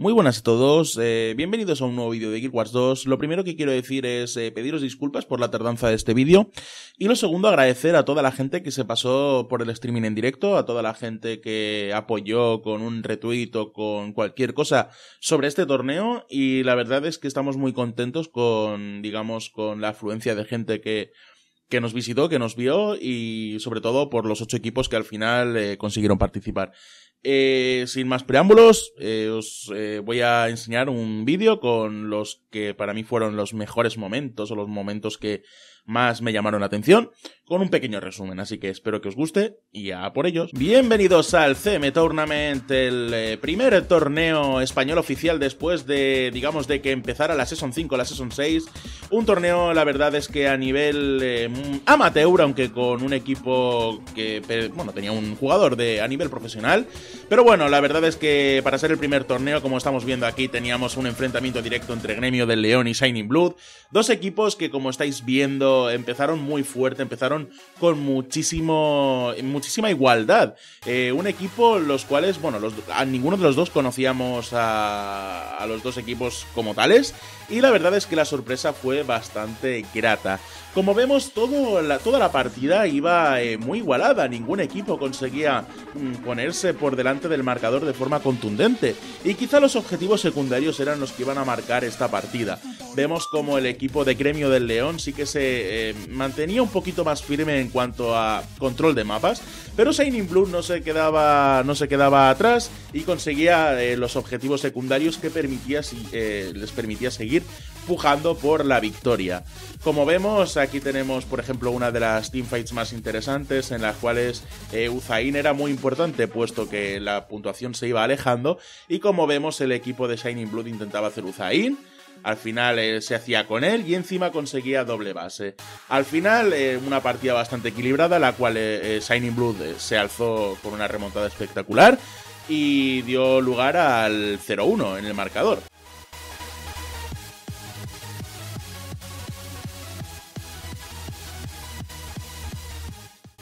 Muy buenas a todos, eh, bienvenidos a un nuevo vídeo de Gear Wars 2. Lo primero que quiero decir es eh, pediros disculpas por la tardanza de este vídeo. Y lo segundo, agradecer a toda la gente que se pasó por el streaming en directo, a toda la gente que apoyó con un retweet o con cualquier cosa sobre este torneo. Y la verdad es que estamos muy contentos con, digamos, con la afluencia de gente que, que nos visitó, que nos vio y sobre todo por los ocho equipos que al final eh, consiguieron participar. Eh, sin más preámbulos, eh, os eh, voy a enseñar un vídeo con los que para mí fueron los mejores momentos o los momentos que más me llamaron la atención, con un pequeño resumen, así que espero que os guste y a por ellos. Bienvenidos al CM Tournament, el eh, primer torneo español oficial después de, digamos, de que empezara la Season 5, la Season 6. Un torneo, la verdad es que a nivel eh, amateur, aunque con un equipo que, bueno, tenía un jugador de, a nivel profesional. Pero bueno, la verdad es que para ser el primer torneo, como estamos viendo aquí, teníamos un enfrentamiento directo entre Gremio del León y Shining Blood. Dos equipos que, como estáis viendo, empezaron muy fuerte, empezaron con muchísimo, muchísima igualdad. Eh, un equipo los cuales, bueno, a ninguno de los dos conocíamos a, a los dos equipos como tales y la verdad es que la sorpresa fue bastante grata. Como vemos, la, toda la partida iba eh, muy igualada, ningún equipo conseguía mm, ponerse por delante del marcador de forma contundente, y quizá los objetivos secundarios eran los que iban a marcar esta partida. Vemos como el equipo de Gremio del León sí que se eh, mantenía un poquito más firme en cuanto a control de mapas, pero Shining Blue no se quedaba, no se quedaba atrás y conseguía eh, los objetivos secundarios que les permitía seguir pujando por la victoria. Como vemos, aquí tenemos, por ejemplo, una de las teamfights más interesantes en las cuales eh, Uzain era muy importante, puesto que la puntuación se iba alejando. Y como vemos, el equipo de Shining Blood intentaba hacer Uzain. Al final eh, se hacía con él y encima conseguía doble base. Al final, eh, una partida bastante equilibrada, la cual Shining Blood se alzó con una remontada espectacular y dio lugar al 0-1 en el marcador.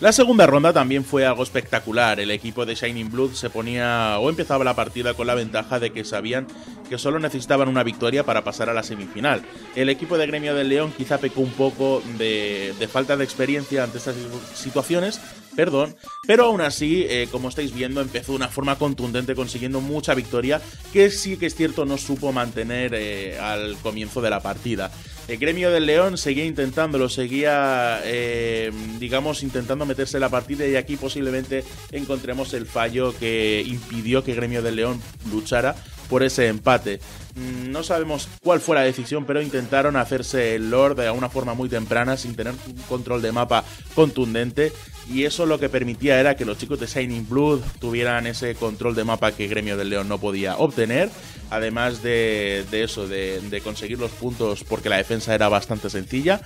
La segunda ronda también fue algo espectacular. El equipo de Shining Blood se ponía o empezaba la partida con la ventaja de que sabían que solo necesitaban una victoria para pasar a la semifinal. El equipo de Gremio del León quizá pecó un poco de, falta de experiencia ante estas situaciones, perdón, pero aún así, eh, como estáis viendo, empezó de una forma contundente consiguiendo mucha victoria que sí que es cierto no supo mantener eh, al comienzo de la partida. El gremio del León seguía intentándolo, seguía, eh, digamos, intentando meterse la partida y aquí posiblemente encontremos el fallo que impidió que Gremio del León luchara por ese empate. Mm, no sabemos cuál fue la decisión, pero intentaron hacerse el Lord de una forma muy temprana, sin tener un control de mapa contundente. Y eso lo que permitía era que los chicos de Shining Blood tuvieran ese control de mapa que Gremio del León no podía obtener. Además de, eso, de, conseguir los puntos porque la defensa era bastante sencilla.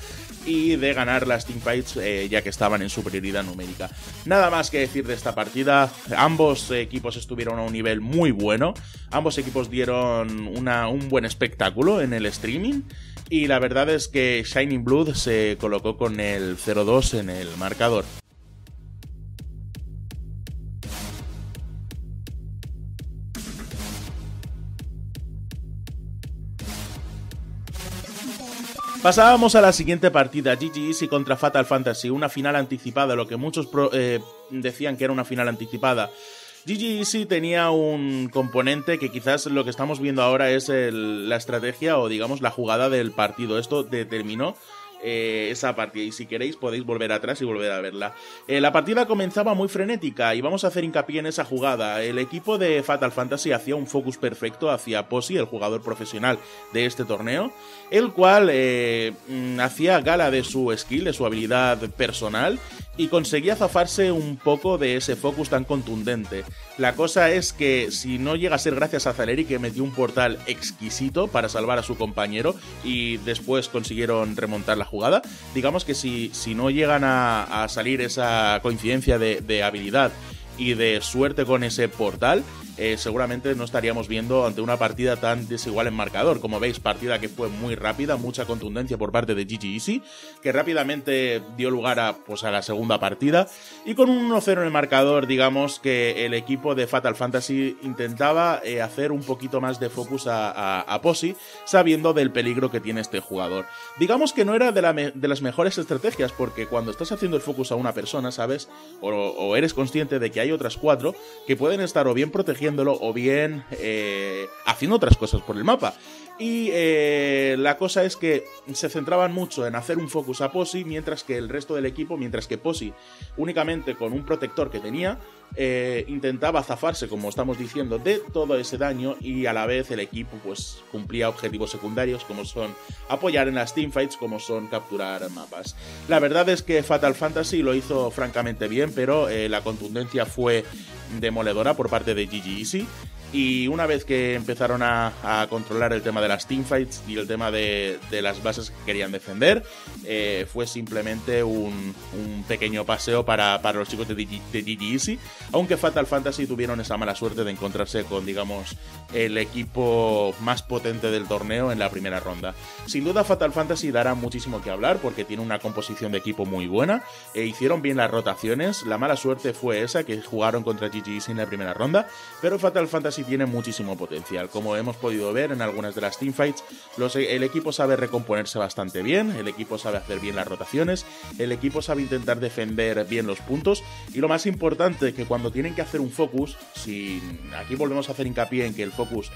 Y de ganar las teamfights eh, ya que estaban en superioridad numérica. Nada más que decir de esta partida. Ambos equipos estuvieron a un nivel muy bueno. Ambos equipos dieron una un buen espectáculo en el streaming. Y la verdad es que Shining Blood se colocó con el 0-2 en el marcador. Pasábamos a la siguiente partida, GG contra Fatal Fantasy, una final anticipada, lo que muchos eh, decían que era una final anticipada. GG Easy tenía un componente que quizás lo que estamos viendo ahora es la estrategia o digamos la jugada del partido. Esto determinó eh, esa partida y si queréis podéis volver atrás y volver a verla. Eh, la partida comenzaba muy frenética y vamos a hacer hincapié en esa jugada. El equipo de Fatal Fantasy hacía un focus perfecto hacia Posi, el jugador profesional de este torneo, el cual eh, mm, hacía gala de su skill, de su habilidad personal y conseguía zafarse un poco de ese focus tan contundente. La cosa es que si no llega a ser gracias a Zaleri que metió un portal exquisito para salvar a su compañero y después consiguieron remontar la jugada, digamos que si, si no llegan a, salir esa coincidencia de, de habilidad y de suerte con ese portal, eh, seguramente no estaríamos viendo ante una partida tan desigual en marcador. Como veis, partida que fue muy rápida, mucha contundencia por parte de GG Easy, que rápidamente dio lugar a, pues, a la segunda partida. Y con un 1-0 en el marcador, digamos que el equipo de Fatal Fantasy intentaba eh, hacer un poquito más de focus a, a, Posi, sabiendo del peligro que tiene este jugador. Digamos que no era de, las mejores estrategias, porque cuando estás haciendo el focus a una persona, ¿sabes? O, eres consciente de que hay otras cuatro que pueden estar o bien o bien eh, haciendo otras cosas por el mapa. Y eh, la cosa es que se centraban mucho en hacer un focus a Posi, mientras que el resto del equipo, mientras que Posi únicamente con un protector que tenía, eh, intentaba zafarse, como estamos diciendo, de todo ese daño y a la vez el equipo pues cumplía objetivos secundarios como son apoyar en las teamfights, como son capturar mapas. La verdad es que Fatal Fantasy lo hizo francamente bien, pero eh, la contundencia fue demoledora por parte de GG Easy y una vez que empezaron a, controlar el tema de las teamfights y el tema de, las bases que querían defender, eh, fue simplemente un, pequeño paseo para, los chicos de, GG Easy. Aunque Fatal Fantasy tuvieron esa mala suerte de encontrarse con, digamos, el equipo más potente del torneo en la primera ronda. Sin duda, Fatal Fantasy dará muchísimo que hablar porque tiene una composición de equipo muy buena. E hicieron bien las rotaciones. La mala suerte fue esa, que jugaron contra GG Easy en la primera ronda. Pero Fatal Fantasy tiene muchísimo potencial. Como hemos podido ver en algunas de las teamfights, los, el equipo sabe recomponerse bastante bien, el equipo sabe hacer bien las rotaciones, el equipo sabe intentar defender bien los puntos y lo más importante que cuando tienen que hacer un focus, si aquí volvemos a hacer hincapié en que el focus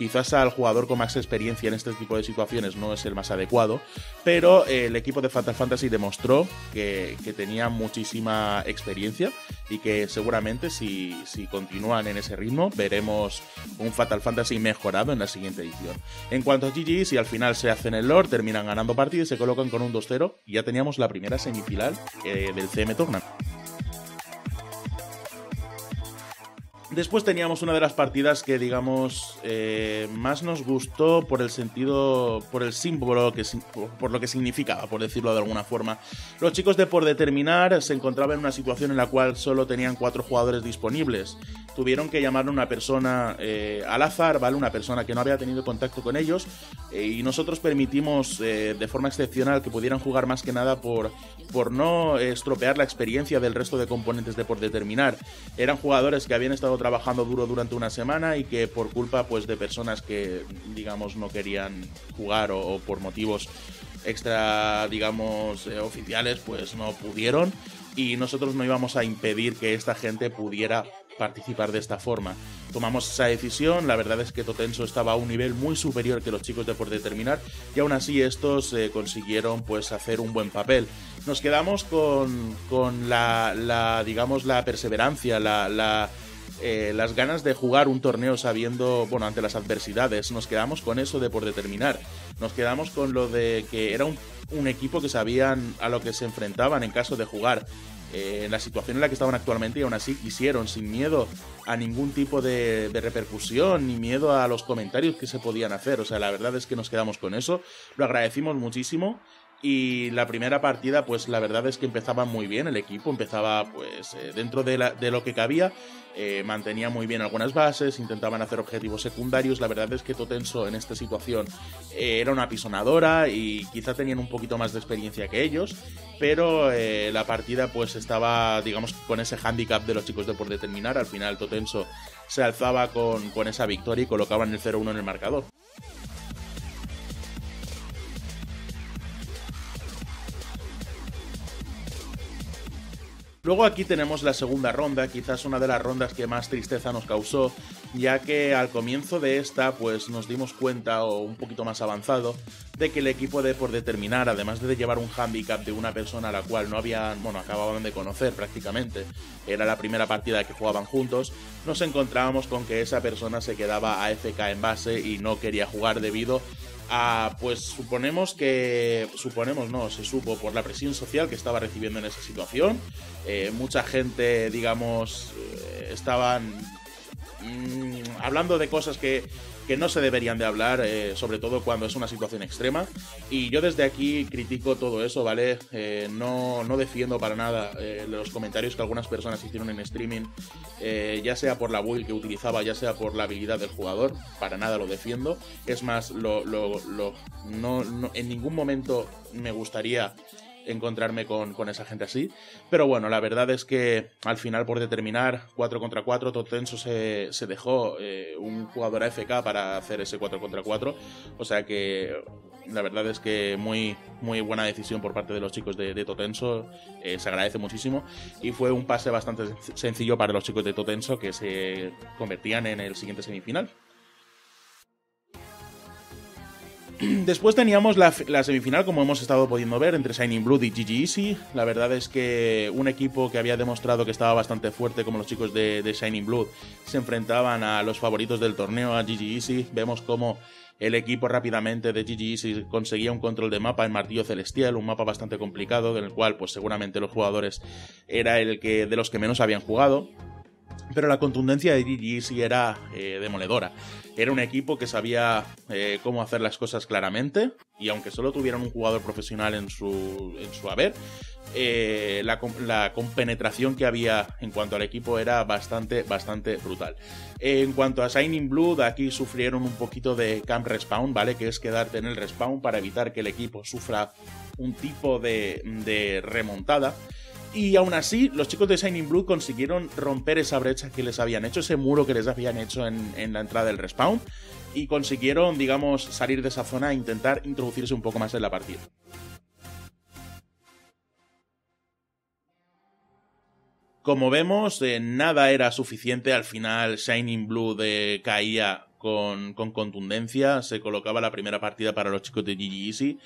quizás al jugador con más experiencia en este tipo de situaciones no es el más adecuado, pero el equipo de Fatal Fantasy demostró que, tenía muchísima experiencia y que seguramente si, si continúan en ese ritmo veremos un Fatal Fantasy mejorado en la siguiente edición. En cuanto a GG, si al final se hacen el lore, terminan ganando partidos y se colocan con un 2-0 y ya teníamos la primera semifinal eh, del CM Tournament. Después teníamos una de las partidas que, digamos, eh, más nos gustó por el sentido, por el símbolo, que, por lo que significaba, por decirlo de alguna forma. Los chicos de Por Determinar se encontraban en una situación en la cual solo tenían cuatro jugadores disponibles. Tuvieron que llamar a una persona eh, al azar, ¿vale? Una persona que no había tenido contacto con ellos. Eh, y nosotros permitimos de forma excepcional que pudieran jugar más que nada por, por no estropear la experiencia del resto de componentes de Por Determinar. Eran jugadores que habían estado trabajando duro durante una semana y que por culpa pues de personas que digamos no querían jugar o, por motivos extra digamos eh, oficiales pues no pudieron y nosotros no íbamos a impedir que esta gente pudiera participar de esta forma. Tomamos esa decisión, la verdad es que Totenso estaba a un nivel muy superior que los chicos de por determinar y aún así estos eh, consiguieron pues hacer un buen papel. Nos quedamos con, con la, la, digamos, la perseverancia, la, la eh, las ganas de jugar un torneo sabiendo, bueno, ante las adversidades. Nos quedamos con eso de por determinar. Nos quedamos con lo de que era un, equipo que sabían a lo que se enfrentaban en caso de jugar. Eh, en la situación en la que estaban actualmente y aún así quisieron, sin miedo a ningún tipo de, repercusión ni miedo a los comentarios que se podían hacer. O sea, la verdad es que nos quedamos con eso. Lo agradecimos muchísimo y la primera partida, pues la verdad es que empezaba muy bien el equipo, empezaba pues eh, dentro de, lo que cabía, eh, mantenía muy bien algunas bases, intentaban hacer objetivos secundarios. La verdad es que Totenso en esta situación eh, era una pisonadora y quizá tenían un poquito más de experiencia que ellos, pero la partida pues estaba, digamos, con ese handicap de los chicos de por determinar. Al final Totenso se alzaba con, con esa victoria y colocaban el 0-1 en el marcador. Luego aquí tenemos la segunda ronda, quizás una de las rondas que más tristeza nos causó, ya que al comienzo de esta pues nos dimos cuenta, o un poquito más avanzado, de que el equipo de por determinar, además de llevar un handicap de una persona a la cual no habían, bueno, acababan de conocer prácticamente, era la primera partida que jugaban juntos, nos encontrábamos con que esa persona se quedaba AFK en base y no quería jugar debido pues suponemos que, suponemos no, se supo por la presión social que estaba recibiendo en esa situación. Eh, mucha gente, digamos, eh, estaban mm, hablando de cosas que, que no se deberían de hablar, eh, sobre todo cuando es una situación extrema. Y yo desde aquí critico todo eso, ¿vale? Eh, no, no, defiendo para nada eh, los comentarios que algunas personas hicieron en streaming, ya sea por la build que utilizaba, ya sea por la habilidad del jugador, para nada lo defiendo. Es más, lo, lo, lo no, en ningún momento me gustaría encontrarme con, esa gente así. Pero bueno, la verdad es que al final, por determinar 4 contra 4, Totenso se, se dejó eh, un jugador AFK para hacer ese 4 contra 4. O sea que la verdad es que muy, muy buena decisión por parte de los chicos de, Totenso. Eh, se agradece muchísimo. Y fue un pase bastante sencillo para los chicos de Totenso que se convertían en el siguiente semifinal. Después teníamos la, semifinal, como hemos estado pudiendo ver, entre Shining Blood y GG Easy. La verdad es que un equipo que había demostrado que estaba bastante fuerte, como los chicos de, Shining Blood, se enfrentaban a los favoritos del torneo, a GG Easy. Vemos cómo el equipo rápidamente de GG Easy conseguía un control de mapa en Martillo Celestial, un mapa bastante complicado, en el cual pues seguramente los jugadores era el que de los que menos habían jugado pero la contundencia de GG sí era eh, demoledora. Era un equipo que sabía eh, cómo hacer las cosas claramente, y aunque solo tuvieran un jugador profesional en su, en su haber, eh, la, la, compenetración que había en cuanto al equipo era bastante, bastante brutal. En cuanto a Shining Blood, aquí sufrieron un poquito de camp respawn, ¿vale? Que es quedarte en el respawn para evitar que el equipo sufra un tipo de, de remontada. Y aún así, los chicos de Shining Blue consiguieron romper esa brecha que les habían hecho, ese muro que les habían hecho en, la entrada del respawn, y consiguieron, digamos, salir de esa zona e intentar introducirse un poco más en la partida. Como vemos, eh, nada era suficiente. Al final, Shining Blue caía con, contundencia. Se colocaba la primera partida para los chicos de GG Easy.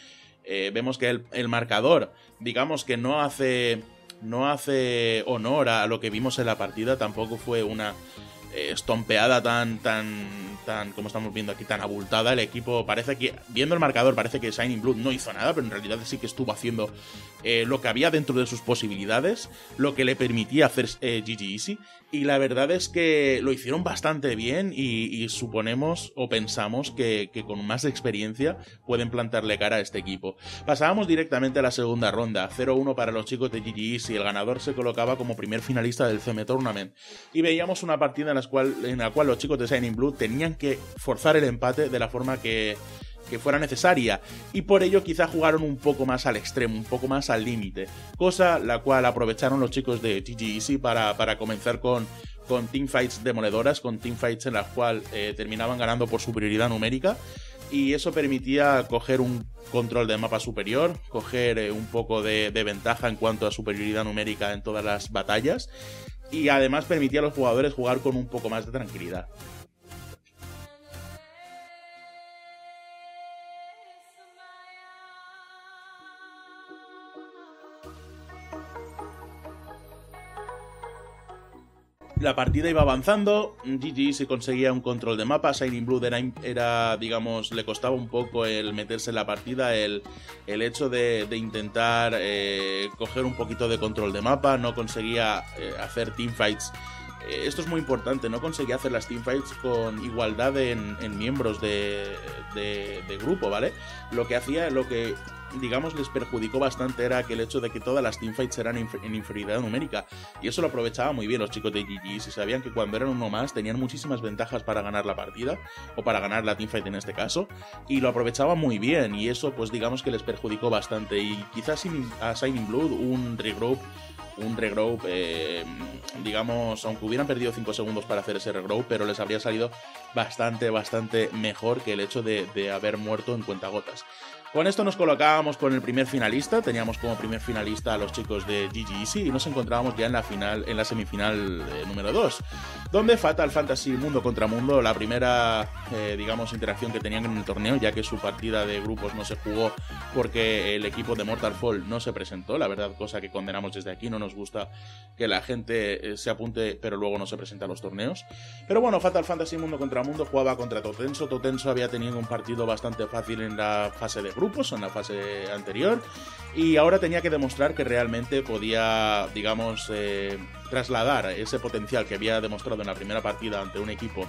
Eh, vemos que el, marcador, digamos que no hace no hace honor a lo que vimos en la partida, tampoco fue una eh, estompeada tan, tan, tan, como estamos viendo aquí, tan abultada. El equipo parece que, viendo el marcador, parece que Shining Blood no hizo nada, pero en realidad sí que estuvo haciendo eh, lo que había dentro de sus posibilidades, lo que le permitía hacer eh, Easy. Y la verdad es que lo hicieron bastante bien y, suponemos o pensamos que, con más experiencia pueden plantarle cara a este equipo. Pasábamos directamente a la segunda ronda, 0-1 para los chicos de GG Easy. El ganador se colocaba como primer finalista del CM Tournament. Y veíamos una partida en la cual, en la, cual los chicos de Shining Blue tenían que forzar el empate de la forma que que fuera necesaria y por ello quizá jugaron un poco más al extremo, un poco más al límite, cosa la cual aprovecharon los chicos de Easy para, para comenzar con, con teamfights demoledoras, con teamfights en las cuales eh, terminaban ganando por superioridad numérica y eso permitía coger un control de mapa superior, coger eh, un poco de ventaja en cuanto a superioridad numérica en todas las batallas y además permitía a los jugadores jugar con un poco más de tranquilidad. La partida iba avanzando, GG se conseguía un control de mapa, Shining Blood era, digamos, le costaba un poco el meterse en la partida, el, el hecho de, intentar eh, coger un poquito de control de mapa, no conseguía eh, hacer teamfights eh, esto es muy importante, no conseguía hacer las teamfights con igualdad en, miembros de, grupo, ¿vale? Lo que hacía, lo que digamos, les perjudicó bastante era que el hecho de que todas las teamfights eran en inferioridad numérica. Y eso lo aprovechaba muy bien los chicos de GG. Si sabían que cuando eran uno más tenían muchísimas ventajas para ganar la partida, o para ganar la teamfight en este caso, y lo aprovechaban muy bien. Y eso, pues digamos que les perjudicó bastante. Y quizás a Shining Blood un regroup un regroup, eh, digamos, aunque hubieran perdido 5 segundos para hacer ese regroup, pero les habría salido bastante, bastante mejor que el hecho de, de haber muerto en cuentagotas. Con esto nos colocábamos con el primer finalista, teníamos como primer finalista a los chicos de GG Easy y nos encontrábamos ya en la final, en la semifinal eh, número 2, donde Fatal Fantasy Mundo contra Mundo, la primera, eh, digamos, interacción que tenían en el torneo, ya que su partida de grupos no se jugó porque el equipo de Mortal Fall no se presentó, la verdad, cosa que condenamos desde aquí, no nos gusta que la gente eh, se apunte pero luego no se presenta a los torneos. Pero bueno, Fatal Fantasy Mundo contra Mundo jugaba contra Totenso, Totenso había tenido un partido bastante fácil en la fase de grupos, grupos en la fase anterior y ahora tenía que demostrar que realmente podía, digamos, eh, trasladar ese potencial que había demostrado en la primera partida ante un equipo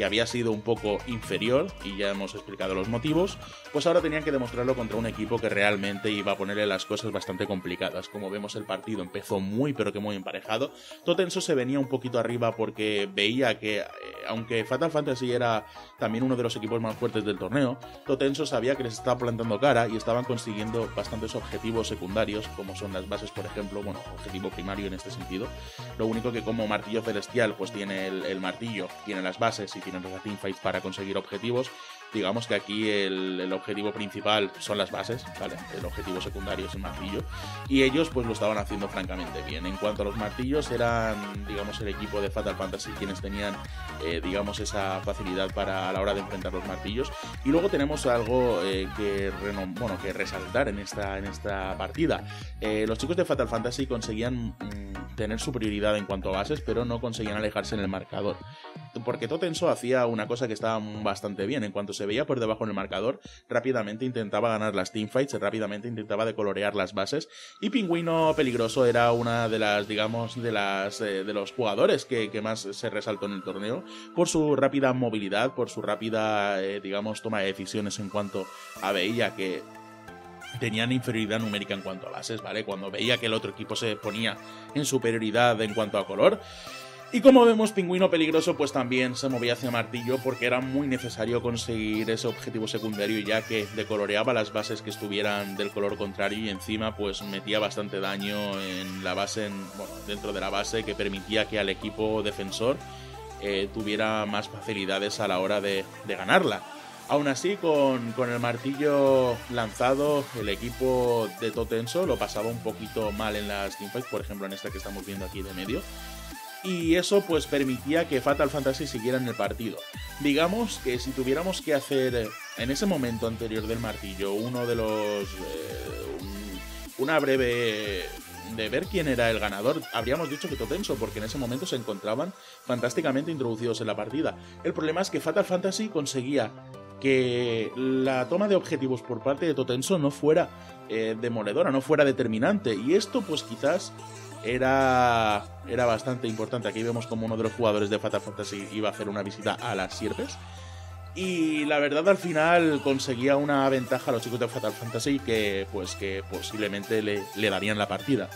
que había sido un poco inferior, y ya hemos explicado los motivos, pues ahora tenían que demostrarlo contra un equipo que realmente iba a ponerle las cosas bastante complicadas. Como vemos el partido empezó muy pero que muy emparejado. Totenso se venía un poquito arriba porque veía que, aunque Fatal Fantasy era también uno de los equipos más fuertes del torneo, Totenso sabía que les estaba plantando cara y estaban consiguiendo bastantes objetivos secundarios, como son las bases, por ejemplo, bueno, objetivo primario en este sentido. Lo único que como martillo celestial pues tiene el, martillo, tiene las bases y tiene los teamfights para conseguir objetivos, digamos que aquí el, objetivo principal son las bases, ¿vale? El objetivo secundario es el martillo. Y ellos pues lo estaban haciendo francamente bien. En cuanto a los martillos, eran, digamos, el equipo de Fatal Fantasy quienes tenían, eh, digamos, esa facilidad para a la hora de enfrentar los martillos. Y luego tenemos algo eh, que, bueno, que resaltar en esta, en esta partida. Eh, los chicos de Fatal Fantasy conseguían mm, tener superioridad en cuanto a bases, pero no conseguían alejarse en el marcador. Porque Totenso hacía una cosa que estaba bastante bien en cuanto se veía por debajo en el marcador, rápidamente intentaba ganar las teamfights, rápidamente intentaba decolorear las bases y Pingüino Peligroso era una de las, digamos, de las eh, de los jugadores que, más se resaltó en el torneo por su rápida movilidad, por su rápida, eh, digamos, toma de decisiones en cuanto a veía que tenían inferioridad numérica en cuanto a bases, ¿vale? Cuando veía que el otro equipo se ponía en superioridad en cuanto a color, y como vemos, Pingüino Peligroso pues también se movía hacia Martillo porque era muy necesario conseguir ese objetivo secundario ya que decoloreaba las bases que estuvieran del color contrario y encima pues metía bastante daño en la base, bueno, dentro de la base que permitía que al equipo defensor eh, tuviera más facilidades a la hora de, ganarla. Aún así, con, con, el martillo lanzado, el equipo de Totenso lo pasaba un poquito mal en las teamfights, por ejemplo en esta que estamos viendo aquí de medio y eso pues permitía que Fatal Fantasy siguiera en el partido. Digamos que si tuviéramos que hacer eh, en ese momento anterior del martillo uno de los... Eh, una breve de ver quién era el ganador, habríamos dicho que Totenso, porque en ese momento se encontraban fantásticamente introducidos en la partida. El problema es que Fatal Fantasy conseguía que la toma de objetivos por parte de Totenso no fuera eh, demoledora, no fuera determinante, y esto pues quizás era, era bastante importante. Aquí vemos como uno de los jugadores de Fatal Fantasy iba a hacer una visita a las sierpes. Y la verdad al final conseguía una ventaja a los chicos de Fatal Fantasy que pues que posiblemente le, le darían la partida.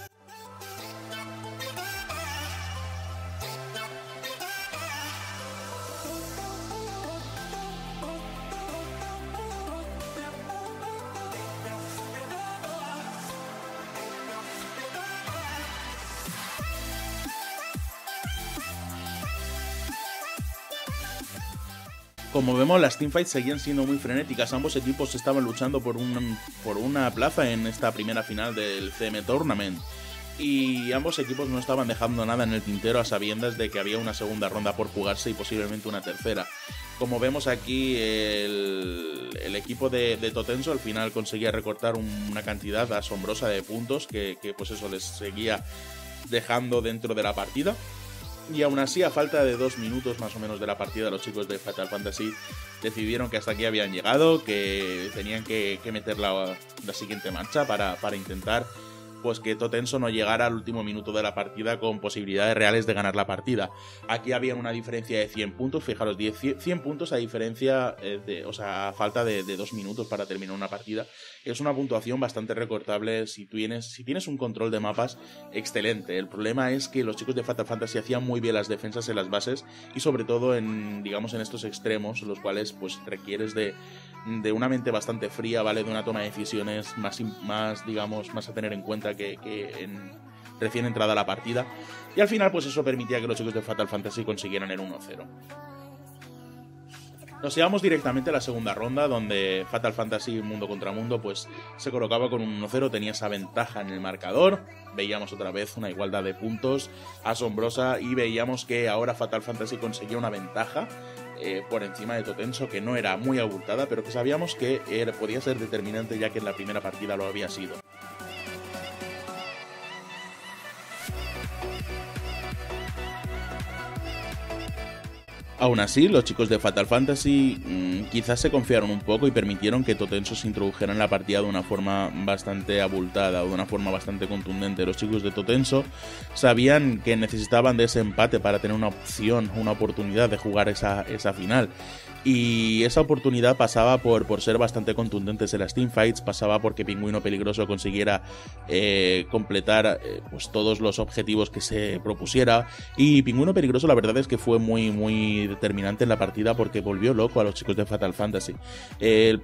Como vemos, las teamfights seguían siendo muy frenéticas. Ambos equipos estaban luchando por, un, por una plaza en esta primera final del CM Tournament. Y ambos equipos no estaban dejando nada en el tintero a sabiendas de que había una segunda ronda por jugarse y posiblemente una tercera. Como vemos aquí, el, equipo de, Totenso al final conseguía recortar una cantidad asombrosa de puntos que, que pues eso les seguía dejando dentro de la partida. Y aún así, a falta de dos minutos más o menos de la partida, los chicos de Fatal Fantasy decidieron que hasta aquí habían llegado, que tenían que, meter la, siguiente marcha para intentar pues que Totenso no llegara al último minuto de la partida con posibilidades reales de ganar la partida. Aquí había una diferencia de 100 puntos, fijaros, 100 puntos a diferencia eh, de, o sea, a falta de, de dos minutos para terminar una partida. Es una puntuación bastante recortable si tienes, si tienes un control de mapas excelente. El problema es que los chicos de Fatal Fantasy hacían muy bien las defensas en las bases y sobre todo en, digamos, en estos extremos, los cuales pues requieres de de una mente bastante fría, ¿vale? De una toma de decisiones más, más digamos, más a tener en cuenta que, recién entrada la partida. Y al final, pues eso permitía que los chicos de Fatal Fantasy consiguieran el 1-0. Nos llevamos directamente a la segunda ronda, donde Fatal Fantasy Mundo contra Mundo pues se colocaba con un 1-0, tenía esa ventaja en el marcador. Veíamos otra vez una igualdad de puntos asombrosa y veíamos que ahora Fatal Fantasy conseguía una ventaja eh, por encima de Totenso, que no era muy abultada, pero que sabíamos que podía ser determinante ya que en la primera partida lo había sido. Aún así, los chicos de Fatal Fantasy mm, quizás se confiaron un poco y permitieron que Totenso se introdujera en la partida de una forma bastante abultada o de una forma bastante contundente. Los chicos de Totenso sabían que necesitaban de ese empate para tener una opción, una oportunidad de jugar esa, esa final. Y esa oportunidad pasaba por, por ser bastante contundentes en las teamfights, pasaba porque Pingüino Peligroso consiguiera eh, completar eh, pues todos los objetivos que se propusiera. Y Pingüino Peligroso la verdad es que fue muy, muy determinante en la partida porque volvió loco a los chicos de Fatal Fantasy. El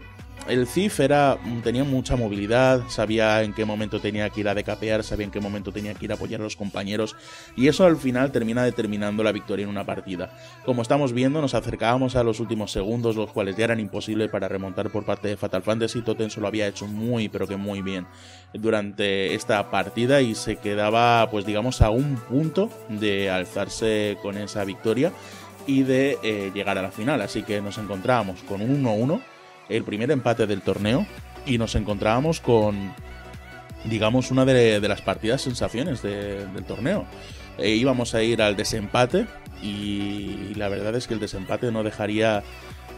el Cif era, tenía mucha movilidad, sabía en qué momento tenía que ir a decapear, sabía en qué momento tenía que ir a apoyar a los compañeros y eso al final termina determinando la victoria en una partida. Como estamos viendo, nos acercábamos a los últimos segundos, los cuales ya eran imposibles para remontar por parte de Fatal Fantasy. Totenso lo había hecho muy, pero que muy bien durante esta partida y se quedaba, pues digamos, a un punto de alzarse con esa victoria y de eh, llegar a la final. Así que nos encontrábamos con un 1-1 el primer empate del torneo y nos encontrábamos con, digamos, una de, las partidas sensaciones del torneo. E íbamos a ir al desempate y la verdad es que el desempate no dejaría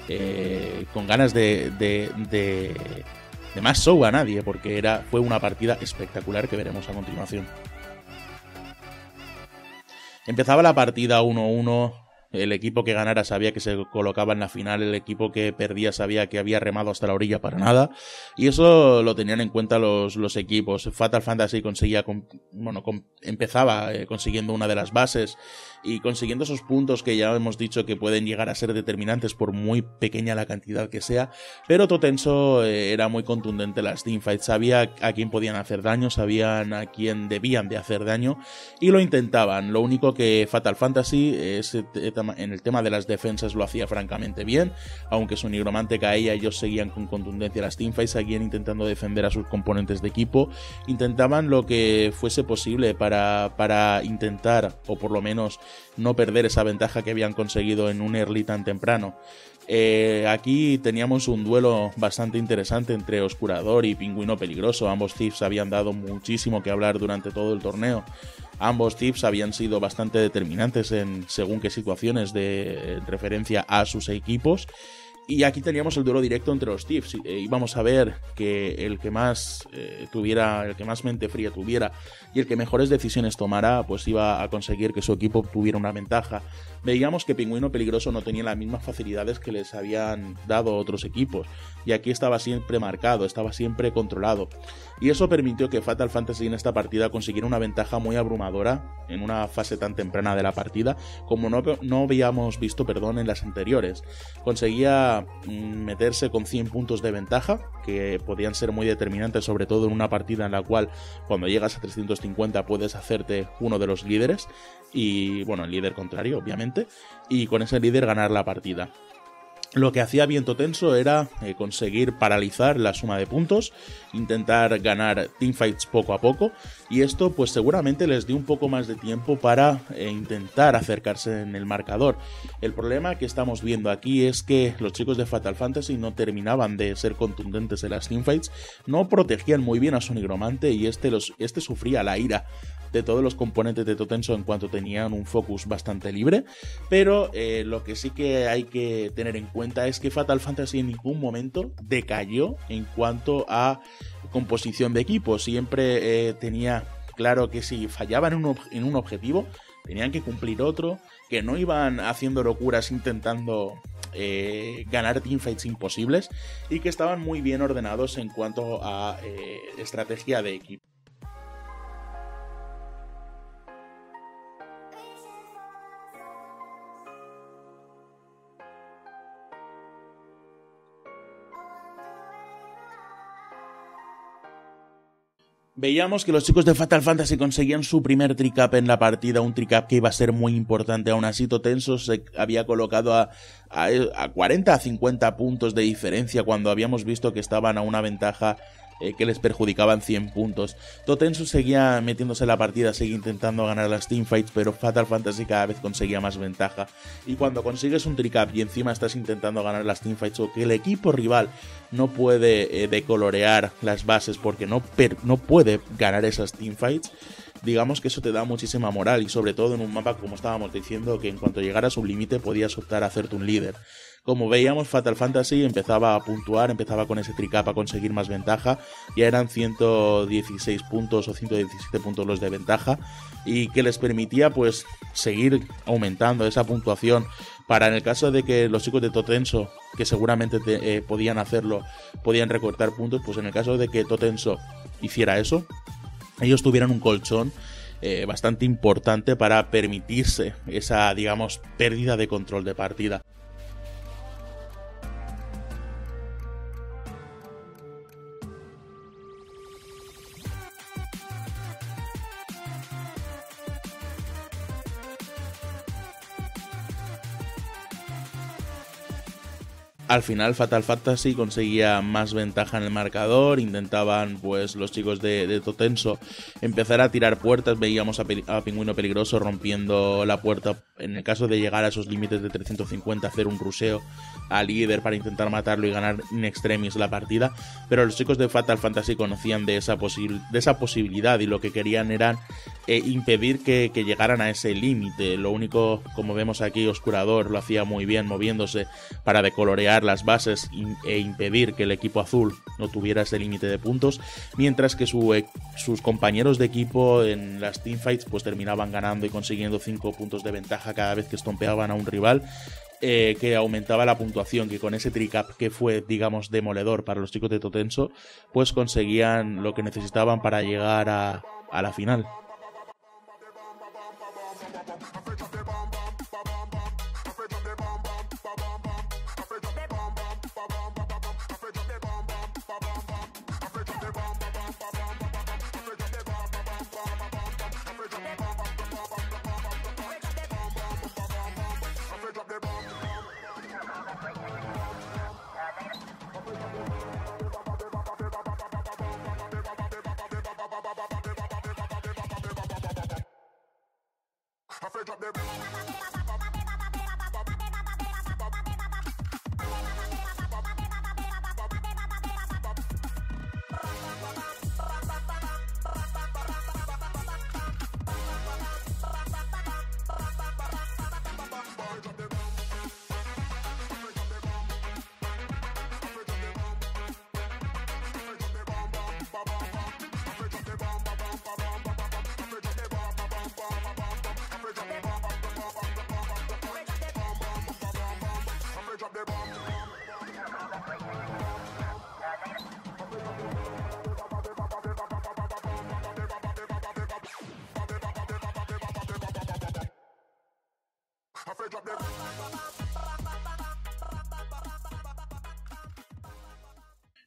eh, con ganas de, de, de, más show a nadie, porque era, fue una partida espectacular que veremos a continuación. Empezaba la partida 1-1 el equipo que ganara sabía que se colocaba en la final, el equipo que perdía sabía que había remado hasta la orilla para nada. Y eso lo tenían en cuenta los, los equipos. Fatal Fantasy conseguía, bueno, empezaba eh, consiguiendo una de las bases y consiguiendo esos puntos que ya hemos dicho que pueden llegar a ser determinantes por muy pequeña la cantidad que sea. Pero Totenso eh, era muy contundente las teamfights, sabía a quién podían hacer daño, sabían a quién debían de hacer daño y lo intentaban. Lo único que Fatal Fantasy es en el tema de las defensas lo hacía francamente bien, aunque su nigromante caía, ellos seguían con contundencia las teamfights, seguían intentando defender a sus componentes de equipo, intentaban lo que fuese posible para, para intentar, o por lo menos no perder esa ventaja que habían conseguido en un early tan temprano. Eh, aquí teníamos un duelo bastante interesante entre Oscurador y Pingüino Peligroso. Ambos Thieves habían dado muchísimo que hablar durante todo el torneo. Ambos tips habían sido bastante determinantes en según qué situaciones de referencia a sus equipos. Y aquí teníamos el duelo directo entre los Thieves. Eh, íbamos a ver que el que más eh, tuviera, el que más mente fría tuviera y el que mejores decisiones tomara, pues iba a conseguir que su equipo tuviera una ventaja. Veíamos que Pingüino Peligroso no tenía las mismas facilidades que les habían dado otros equipos, y aquí estaba siempre marcado, estaba siempre controlado. Y eso permitió que Fatal Fantasy en esta partida consiguiera una ventaja muy abrumadora en una fase tan temprana de la partida como no, no habíamos visto perdón, en las anteriores. Conseguía mm, meterse con 100 puntos de ventaja, que podían ser muy determinantes, sobre todo en una partida en la cual cuando llegas a 300 50 puedes hacerte uno de los líderes y bueno, el líder contrario, obviamente, y con ese líder ganar la partida. Lo que hacía Viento Tenso era eh, conseguir paralizar la suma de puntos, intentar ganar teamfights poco a poco, y esto pues seguramente les dio un poco más de tiempo para eh, intentar acercarse en el marcador. El problema que estamos viendo aquí es que los chicos de Fatal Fantasy no terminaban de ser contundentes en las teamfights, no protegían muy bien a su nigromante y este, los, este sufría la ira de todos los componentes de Totenso en cuanto tenían un focus bastante libre, pero eh, lo que sí que hay que tener en cuenta es que Fatal Fantasy en ningún momento decayó en cuanto a composición de equipo, siempre eh, tenía claro que si fallaban en un, en un objetivo, tenían que cumplir otro, que no iban haciendo locuras intentando eh, ganar teamfights imposibles y que estaban muy bien ordenados en cuanto a estrategia de equipo. Veíamos que los chicos de Fatal Fantasy conseguían su primer tricap en la partida, un tricap que iba a ser muy importante. Aún así, Totenso se había colocado a, a, a 40 a 50 puntos de diferencia cuando habíamos visto que estaban a una ventaja eh, que les perjudicaban 100 puntos. Totensu seguía metiéndose en la partida, seguía intentando ganar las teamfights, pero Fatal Fantasy cada vez conseguía más ventaja. Y cuando consigues un tricap y encima estás intentando ganar las teamfights o que el equipo rival no puede eh, decolorear las bases porque no, no puede ganar esas teamfights, digamos que eso te da muchísima moral y sobre todo en un mapa como estábamos diciendo que en cuanto llegaras a un límite podías optar a hacerte un líder. como veíamos, Fatal Fantasy empezaba a puntuar, empezaba con ese tricap a conseguir más ventaja. Ya eran 116 puntos o 117 puntos los de ventaja. Y que les permitía pues seguir aumentando esa puntuación para en el caso de que los chicos de Totenso, que seguramente eh, podían hacerlo, podían recortar puntos, pues en el caso de que Totenso hiciera eso, ellos tuvieran un colchón eh, bastante importante para permitirse esa, digamos, pérdida de control de partida. Al final Fatal Fantasy conseguía más ventaja en el marcador, intentaban pues los chicos de, Totenso empezar a tirar puertas, veíamos a, Pingüino Peligroso rompiendo la puerta en el caso de llegar a esos límites de 350 hacer un ruseo al líder para intentar matarlo y ganar in extremis la partida, pero los chicos de Fatal Fantasy conocían de esa, de esa posibilidad y lo que querían era eh, impedir que, llegaran a ese límite, lo único como vemos aquí Oscurador lo hacía muy bien moviéndose para decolorear las bases e impedir que el equipo azul no tuviera ese límite de puntos, mientras que e, sus compañeros de equipo en las teamfights pues terminaban ganando y consiguiendo 5 puntos de ventaja cada vez que estompeaban a un rival. Eh, que aumentaba la puntuación, que con ese tricap que fue, digamos, demoledor para los chicos de Totenso, pues conseguían lo que necesitaban para llegar a la final. drop up there.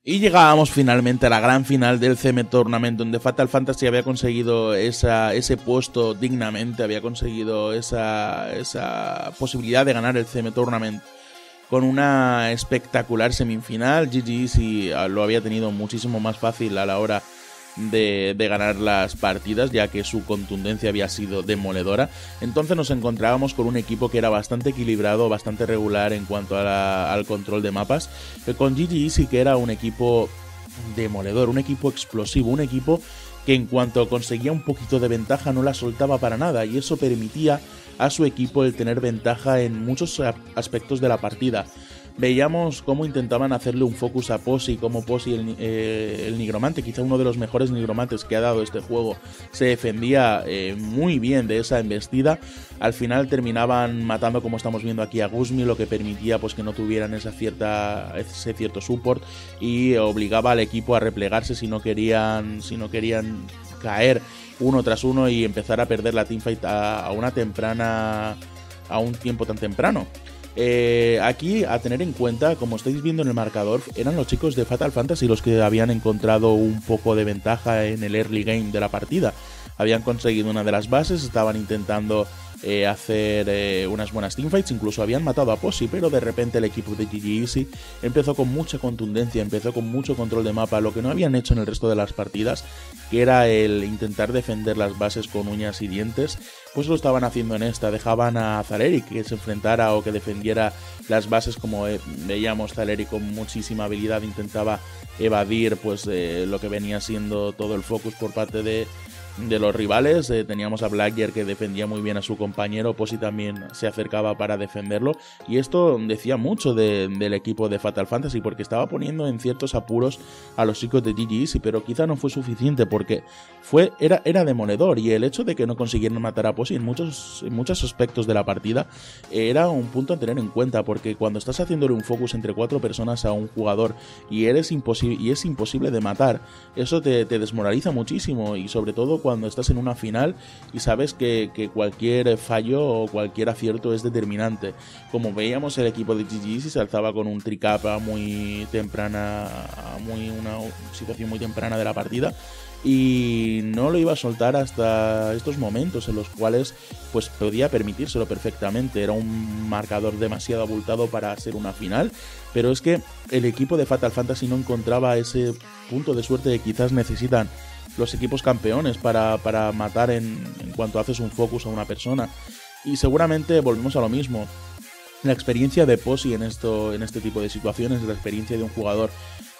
Y llegábamos finalmente a la gran final del CM Tournament, donde Fatal Fantasy había conseguido ese puesto dignamente, había conseguido esa, esa posibilidad de ganar el CM Tournament con una espectacular semifinal. GG ah, lo había tenido muchísimo más fácil a la hora de, ganar las partidas, ya que su contundencia había sido demoledora. Entonces nos encontrábamos con un equipo que era bastante equilibrado, bastante regular en cuanto al control de mapas. Que con GG sí que era un equipo demoledor, un equipo explosivo, un equipo que en cuanto conseguía un poquito de ventaja no la soltaba para nada y eso permitía a su equipo el tener ventaja en muchos aspectos de la partida veíamos cómo intentaban hacerle un focus a Posi, como Posi, el, eh, el, nigromante, quizá uno de los mejores nigromantes que ha dado este juego, se defendía eh, muy bien de esa embestida. Al final terminaban matando, como estamos viendo aquí, a Guzmi, lo que permitía pues, que no tuvieran esa cierta, ese cierto support y obligaba al equipo a replegarse si no querían, si no querían caer uno tras uno y empezar a perder la teamfight a una temprana a un tiempo tan temprano. Eh, aquí, a tener en cuenta, como estáis viendo en el marcador, eran los chicos de Fatal Fantasy los que habían encontrado un poco de ventaja en el early game de la partida. Habían conseguido una de las bases, estaban intentando eh, hacer eh, unas buenas teamfights, incluso habían matado a Posi, pero de repente el equipo de GG Easy empezó con mucha contundencia, empezó con mucho control de mapa, lo que no habían hecho en el resto de las partidas, que era el intentar defender las bases con uñas y dientes, pues lo estaban haciendo en esta, dejaban a Zaleri que se enfrentara o que defendiera las bases como eh, veíamos Zaleri con muchísima habilidad intentaba evadir pues lo que venía siendo todo el focus por parte de de los rivales. Eh, teníamos a Blackyer que defendía muy bien a su compañero, Posi también se acercaba para defenderlo. Y esto decía mucho del equipo de Fatal Fantasy, porque estaba poniendo en ciertos apuros a los chicos de GG pero quizá no fue suficiente porque fue, era, era demoledor. Y el hecho de que no consiguieran matar a Posi en muchos, en muchos aspectos de la partida era un punto a tener en cuenta, porque cuando estás haciéndole un focus entre cuatro personas a un jugador y, eres y es imposible de matar, eso te desmoraliza muchísimo. Y sobre todo cuando estás en una final y sabes que, cualquier fallo o cualquier acierto es determinante. Como veíamos, el equipo de GG se alzaba con un tricapa muy temprana, muy una situación muy temprana de la partida y no lo iba a soltar hasta estos momentos en los cuales pues podía permitírselo perfectamente. Era un marcador demasiado abultado para ser una final, pero es que el equipo de Fatal Fantasy no encontraba ese punto de suerte que quizás necesitan los equipos campeones para, matar en, en cuanto haces un focus a una persona. Y seguramente volvemos a lo mismo. La experiencia de Posi en, esto, en este tipo de situaciones, la experiencia de un jugador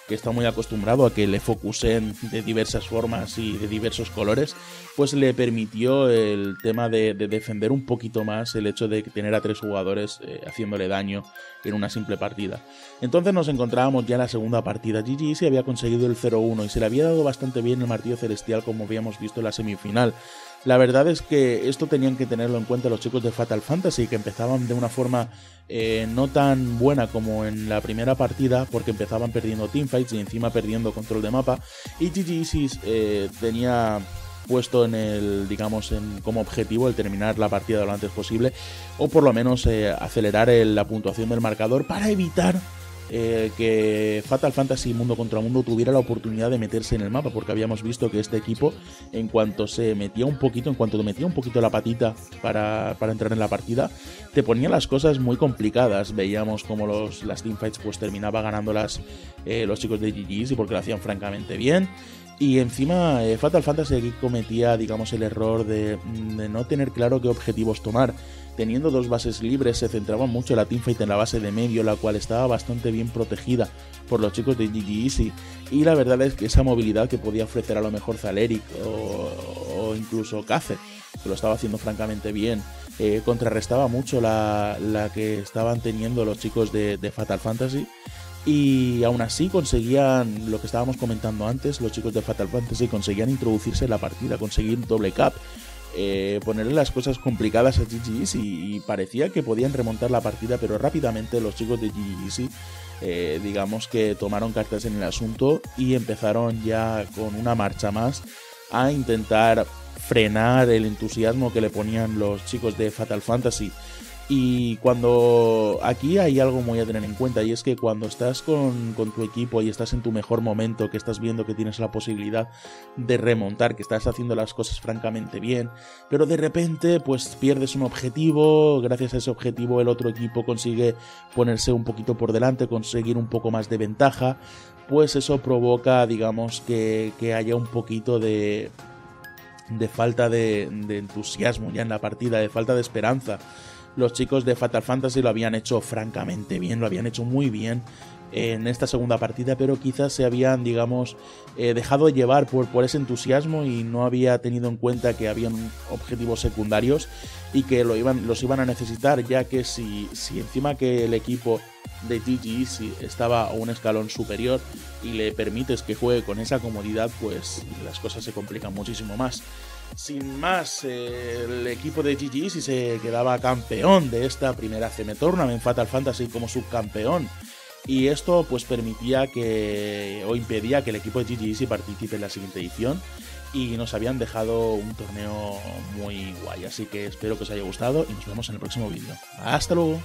que está muy acostumbrado a que le focusen de diversas formas y de diversos colores, pues le permitió el tema de, defender un poquito más el hecho de tener a tres jugadores eh, haciéndole daño en una simple partida. Entonces nos encontrábamos ya en la segunda partida. GG se había conseguido el 0-1 y se le había dado bastante bien el martillo celestial como habíamos visto en la semifinal. La verdad es que esto tenían que tenerlo en cuenta los chicos de Fatal Fantasy, que empezaban de una forma eh, no tan buena como en la primera partida, porque empezaban perdiendo teamfights y encima perdiendo control de mapa. Y GG eh, tenía puesto en el, digamos, en, como objetivo el terminar la partida lo antes posible, o por lo menos eh, acelerar la puntuación del marcador para evitar eh, que Fatal Fantasy Mundo contra Mundo tuviera la oportunidad de meterse en el mapa, porque habíamos visto que este equipo, en cuanto se metía un poquito, en cuanto metía un poquito la patita para, entrar en la partida, te ponía las cosas muy complicadas. Veíamos como los, las teamfights pues terminaba ganándolas eh, los chicos de GG's y porque lo hacían francamente bien. Y encima eh, Fatal Fantasy cometía, digamos, el error de, de no tener claro qué objetivos tomar teniendo dos bases libres, se centraba mucho la teamfight en la base de medio, la cual estaba bastante bien protegida por los chicos de GG Easy. Y la verdad es que esa movilidad que podía ofrecer a lo mejor Zaleric o, incluso Kaze, que lo estaba haciendo francamente bien, eh, contrarrestaba mucho la, que estaban teniendo los chicos de, de Fatal Fantasy. Y aún así conseguían, lo que estábamos comentando antes, los chicos de Fatal Fantasy conseguían introducirse en la partida, conseguir doble cap, eh, ponerle las cosas complicadas a GG's y, parecía que podían remontar la partida, pero rápidamente los chicos de GG's eh, digamos que tomaron cartas en el asunto y empezaron ya con una marcha más a intentar frenar el entusiasmo que le ponían los chicos de Fatal Fantasy y cuando aquí hay algo muy a tener en cuenta y es que cuando estás con, tu equipo y estás en tu mejor momento, que estás viendo que tienes la posibilidad de remontar, que estás haciendo las cosas francamente bien, pero de repente pues pierdes un objetivo, gracias a ese objetivo el otro equipo consigue ponerse un poquito por delante, conseguir un poco más de ventaja, pues eso provoca digamos que, haya un poquito de, de falta de, de entusiasmo ya en la partida, de falta de esperanza los chicos de Fatal Fantasy lo habían hecho francamente bien, lo habían hecho muy bien en esta segunda partida, pero quizás se habían, digamos, eh, dejado llevar por, por ese entusiasmo y no había tenido en cuenta que habían objetivos secundarios y que lo iban, los iban a necesitar, ya que si, si encima que el equipo de GG estaba a un escalón superior y le permites que juegue con esa comodidad, pues las cosas se complican muchísimo más. Sin más, el equipo de GG si se quedaba campeón de esta primera CM Tournament Fatal Fantasy como subcampeón. Y esto pues permitía que, o impedía que el equipo de GG participe en la siguiente edición. Y nos habían dejado un torneo muy guay. Así que espero que os haya gustado y nos vemos en el próximo vídeo. Hasta luego.